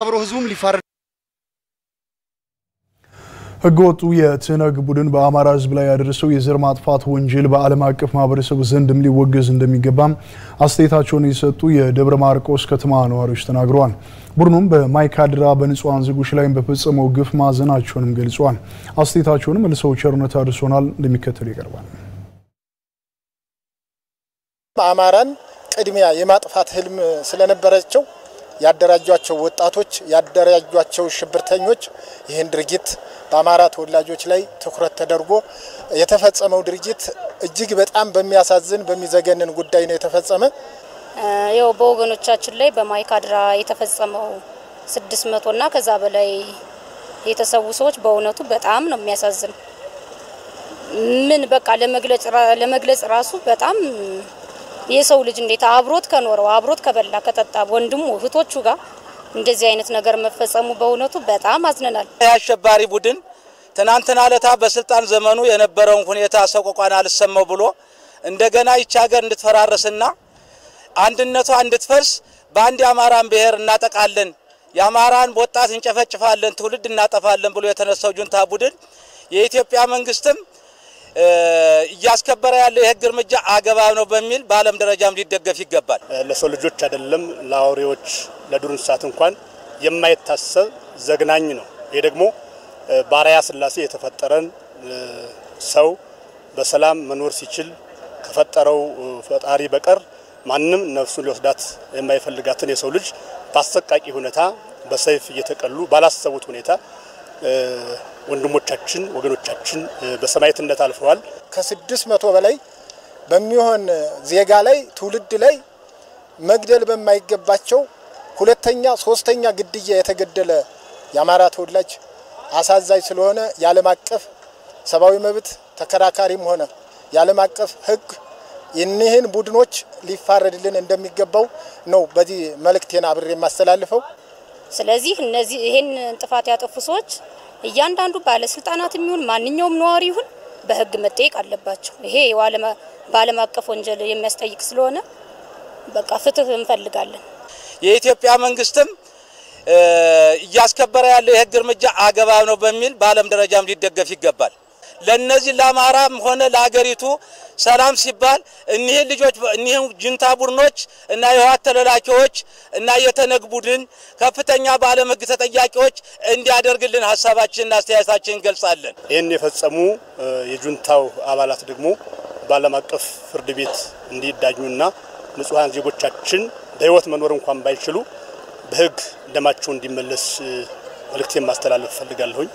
አብሮ ህዝቡም ሊፋረድ ህገወጡ የትነግ ቡድን በአማራ ህዝብ ላይ ያደረሰው የዘር ማጥፋት ወንጀል በዓለም አቀፍ ማህበረሰብ ዘንድም ሊወገዝ እንደሚገባም አስተያየታቸውን የሰጡ የደብረ ማርቆስ ከተማ ነዋሪዎች ተናግረዋል። ቡድኑም በማይካድራ በንጹሐን ዜጎች ላይም በፈጸመው ግፍ ማዘናቸውንም ገልጸዋል። አስተያየታቸውንም መልሰው ቸርነት አድርሶናል፣ እንደሚከተሉ ይቀርባል። አማራን ቅድሚያ የማጥፋት ህልም ስለነበራቸው ያደራጇቸው ወጣቶች ያደራጇቸው ሽብርተኞች ይህን ድርጊት በአማራ ተወላጆች ላይ ትኩረት ተደርጎ የተፈጸመው ድርጊት እጅግ በጣም በሚያሳዝን በሚዘገንን ጉዳይ ነው የተፈጸመ። ያው በወገኖቻችን ላይ በማይካድራ የተፈጸመው ስድስት መቶ እና ከዛ በላይ የተሰዉ ሰዎች በእውነቱ በጣም ነው የሚያሳዝን። ምን በቃ ለመግለጽ ራሱ በጣም የሰው ልጅ እንዴት አብሮት ከኖረው አብሮት ከበላ ከጠጣ ወንድሙ እህቶቹ ጋር እንደዚህ አይነት ነገር መፈጸሙ በእውነቱ በጣም አዝነናል። የአሸባሪ ቡድን ትናንትና ለታ በስልጣን ዘመኑ የነበረውን ሁኔታ ሰቆቋን አልሰማው ብሎ እንደገና ይቺ ሀገር እንድትፈራረስና አንድነቷ እንድትፈርስ በአንድ የአማራን ብሔር እናጠቃለን፣ የአማራን ወጣት እንጨፈጭፋለን፣ ትውልድ እናጠፋለን ብሎ የተነሳው ጁንታ ቡድን የኢትዮጵያ መንግስትም እያስከበረ ያለው የህግ እርምጃ አገባብ ነው በሚል በዓለም ደረጃም ሊደገፍ ይገባል። ለሰው ልጆች አይደለም ለአውሬዎች፣ ለዱር እንስሳት እንኳን የማይታሰብ ዘግናኝ ነው። ይህ ደግሞ በአርአያ ሥላሴ የተፈጠረን ሰው በሰላም መኖር ሲችል ከፈጠረው ፈጣሪ በቀር ማንም ነፍሱን ሊወስዳት የማይፈልጋትን የሰው ልጅ በአሰቃቂ ሁኔታ በሰይፍ እየተቀሉ ባላሰቡት ሁኔታ ወንድሞቻችን ወገኖቻችን በሰማዕትነት አልፈዋል። ከስድስት መቶ በላይ በሚሆን ዜጋ ላይ ትውልድ ላይ መግደል በማይገባቸው ሁለተኛ ሶስተኛ ግድያ የተገደለ የአማራ ተወላጅ አሳዛኝ ስለሆነ የዓለም አቀፍ ሰብአዊ መብት ተከራካሪም ሆነ የዓለም አቀፍ ሕግ እኒህን ቡድኖች ሊፋረድልን እንደሚገባው ነው በዚህ መልእክቴን አብሬ የማስተላልፈው። ስለዚህ እነዚህ ይሄን ጥፋት ያጠፉ ሰዎች እያንዳንዱ ባለስልጣናት የሚሆን ማንኛውም ነዋሪ ይሁን በህግ መጠየቅ አለባቸው። ይሄ በዓለም አቀፍ ወንጀል የሚያስጠይቅ ስለሆነ በቃ ፍትህ እንፈልጋለን። የኢትዮጵያ መንግስትም እያስከበረ ያለው የህግ እርምጃ አገባብ ነው በሚል በዓለም ደረጃም ሊደገፍ ይገባል። ለነዚህ ለአማራም ሆነ ለሀገሪቱ ሰላም ሲባል እኒህን ልጆች እኒህን ጅንታ ቡድኖች እና የህወሓት ተለላኪዎች እና የተነግ ቡድን ከፍተኛ በዓለም ህግ ተጠያቂዎች እንዲያደርግልን ሀሳባችንና አስተያየታችን እንገልጻለን። ይህን የፈጸሙ የጁንታው አባላት ደግሞ በዓለም አቀፍ ፍርድ ቤት እንዲዳኙና ንጹሐን ዜጎቻችን በህይወት መኖር እንኳን ባይችሉ በህግ ደማቸው እንዲመለስ መልእክቴን ማስተላለፍ እፈልጋለሁኝ።